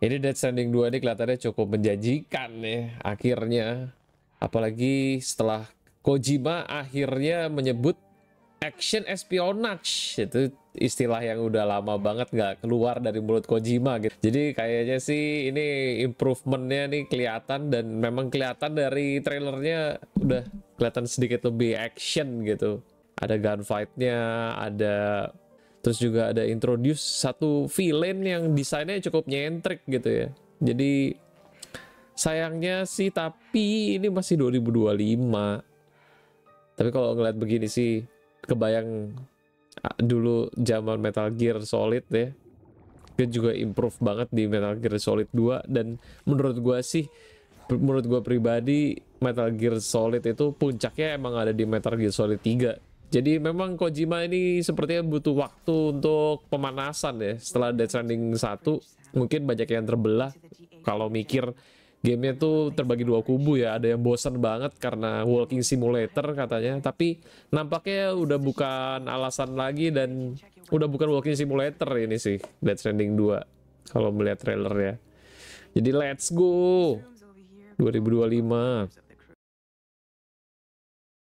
Ini Death Stranding 2 ini kelihatannya cukup menjanjikan ya akhirnya. Apalagi setelah Kojima akhirnya menyebut action espionage itu istilah yang udah lama banget nggak keluar dari mulut Kojima gitu. Jadi kayaknya sih ini improvementnya nih kelihatan dan memang kelihatan dari trailernya udah kelihatan sedikit lebih action gitu. Ada gunfight-nya, ada Terus juga ada introduce satu villain yang desainnya cukup nyentrik gitu ya. Jadi sayangnya sih tapi ini masih 2025. Tapi kalau ngeliat begini sih kebayang dulu zaman Metal Gear Solid ya. Dia juga improve banget di Metal Gear Solid 2 dan menurut gua sih menurut gua pribadi Metal Gear Solid itu puncaknya emang ada di Metal Gear Solid 3 jadi memang Kojima ini sepertinya butuh waktu untuk pemanasan ya. Setelah Death Stranding 1, mungkin banyak yang terbelah kalau mikir gamenya tuh terbagi dua kubu ya. Ada yang bosen banget karena walking simulator katanya. Tapi nampaknya udah bukan alasan lagi dan udah bukan walking simulator ini sih Death Stranding 2. Kalau melihat trailer ya. Jadi let's go 2025.